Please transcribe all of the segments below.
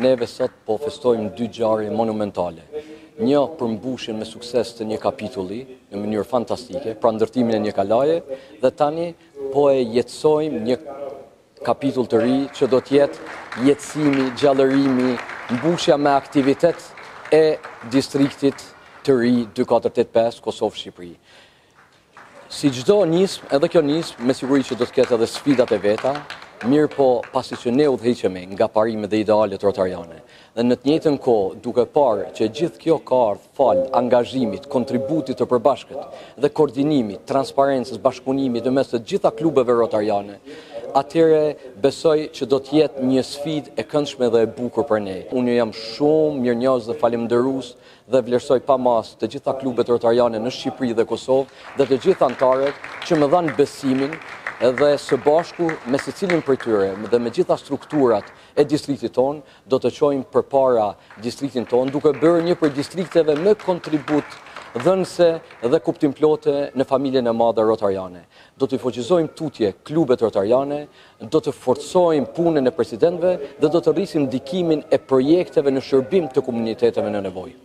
Neve sot po festojmë dy ngjarje monumentale. Një përmbushjen me sukses të një kapitulli në mënyrë fantastike, pra ndërtimin e një kalaje dhe tani po e jetësojmë një kapitull të ri që do të jetë jetësimi, gjallërimi, mbushja me aktivitet e distriktit të ri 2485 Kosovë Shqipëri. Si çdo nismë, edhe kjo nismë me siguri që do të ketë edhe sfidat e veta, mirëpo pasi që ne udhëhiqemi nga parimet dhe idealet rotariane, dhe në të njëjtën kohë duke parë që e gjithë kjo ka ardhur falë angazhimit, kontributit të përbashkët dhe koordinimit, transparencës, bashkëpunimit në mes të gjitha klubeve rotariane, atëherë besoj që do të jetë një sfidë e këndshme dhe e bukur për ne. Unë ju jam shumë mirënjohës dhe falënderues dhe vlerësoj pa masë të gjitha klubet rotariane në Shqipëri dhe Kosovë dhe të gjithë anëtarët që më dhanë besimin dhe së bashku me secilin prej tyre dhe me gjitha strukturat e distriktit tonë do të çojmë përpara distriktin tonë duke bërë një prej distrikteve më kontributdhënëse dhe kuptimplote në familjen e madhe rotariane. Do t'i fuqizojmë tutje klubet rotariane Do të forcojmë punën e presidentëve dhe do të rrisim ndikimin e projekteve në shërbim të komuniteteve në nevojë.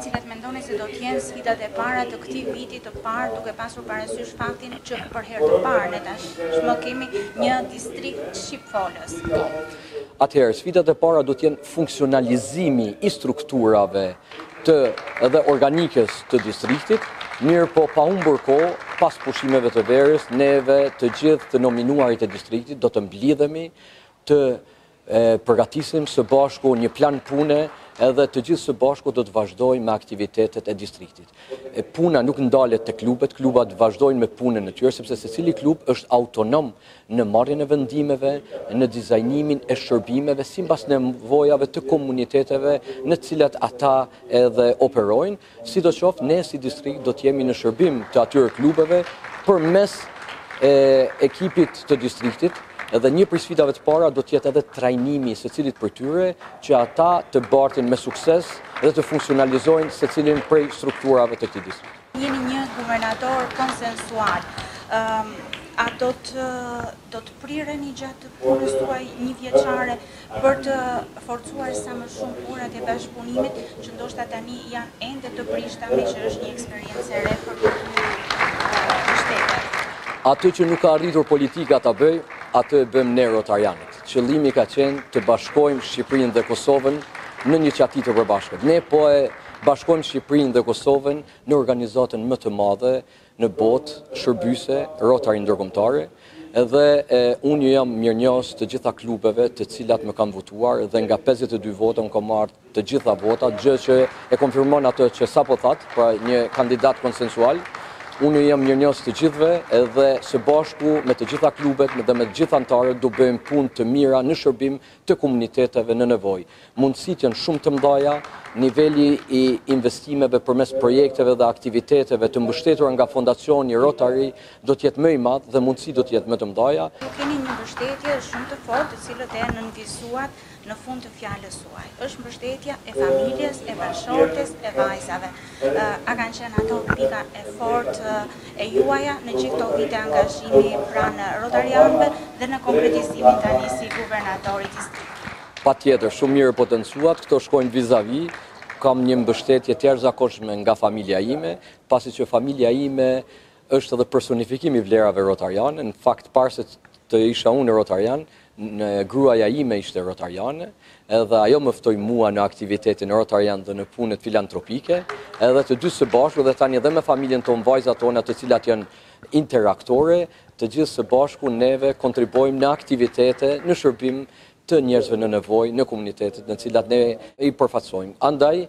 Cilat mendoni se do të jenë sfidat e para të këtij viti të parë duke pasur parasysh faktin që për herë të parë ne tashmë kemi një distrikt shqipfolës? Po. Atëherë, sfidat e para do të jenë funksionalizimi i strukturave dhe organikës të distriktit, mirëpo pa humbur kohë pas pushimeve të verës, neve të gjithë të nominuarit e distriktit do të mblidhemi të përgatisim së bashku një plan pune edhe të gjithë së bashku do të vazhdojmë me aktivitetet e distriktit. Puna nuk ndalet te klubet, klubet vazhdojnë me punën e tyre, sepse secili klub është autonom në marrjen e vendimeve, në dizajnimin e shërbimeve sipas nevojave të komuniteteve në të cilat ata edhe operojnë. Sidoqoftë, ne si distrikt do të jemi në shërbim të atyre klubeve përmes ekipit të distriktit, dhe një prej sfidave të para do të jetë edhe trajnimi i secilit prej tyre që ata të bartin me sukses dhe të funksionalizojnë secilin prej strukturave të këtij distrikti. Jeni një guvernator konsensual. A do të do të prireni gjatë punës tuaj njëvjeçare për të forcuar sa më shumë urat e bashkëpunimit që ndoshta tani janë ende të brishta meqë është një eksperiencë e re për të dy shtetet? Atë që nuk ka arritur politika ta bëjë, atë e bëjmë ne rotarianët. Qëllimi ka qenë të bashkojmë Shqipërinë dhe Kosovën në një çati të përbashkët. Ne po e Bashkojmë Shqipërinë dhe Kosovën në organizatën më të madhe në botë shërbyse, Rotary Ndërkombëtare, dhe unë jam mirënjohës të gjitha klubeve të cilat më kanë votuar dhe nga pesëdhjetë e dy vota unë kam marrë të gjitha votat, gjë që e konfirmon atë që sapo thatë, pra një kandidat konsensual. Unë jam mirënjohës të gjithëve edhe së bashku me të gjitha klubet dhe me të gjithë anëtarët do bëjmë punë të mira në shërbim të komuniteteve në nevojë. Mundësitë janë shumë të mëdha, niveli i investimeve përmes projekteve dhe aktiviteteve të mbështetura nga Fondacioni Rotary do të jetë më i madh dhe mundësitë do të jetë më të mëdha. Keni një mbështetje shumë të fortë të cilët e nënvizuat në fund të fjalës suaj. Është mbështetja e familjes, e bashkëshortes, e vajzave. A kanë qenë ato pika e fortë e juaja në gjithë këto vite angazhimi pranë rotarianëve dhe në konkretizimin tani si guvernator i distriktit? Patjetër, shumë mirë e potencuat, këto shkojnë vizavi, kam një mbështetje të jashtëzakonshme nga familja ime, pasi që familja ime është edhe personifikim i vlerave rotariane, në fakt para se të isha unë rotarian, gruaja ime ishte rotariane, edhe ajo më ftoi mua në aktivitetin rotarian dhe në punët filantropike, edhe të dy së bashku dhe tani edhe me familjen tonë, vajzat tona të cilat janë interaktore, të gjithë së bashku neve kontribuojmë në aktivitete në shërbim të njerëzve në nevojë në komunitetet në cilat ne i përfaqësojmë. Andaj,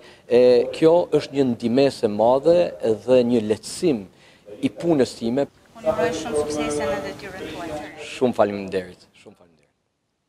kjo është një ndihmesë e madhe dhe një lehtësim i punës time. Unë uroj shumë suksese në detyrën tuaj. Shumë faleminderit.